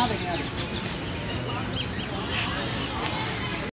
Now they got it.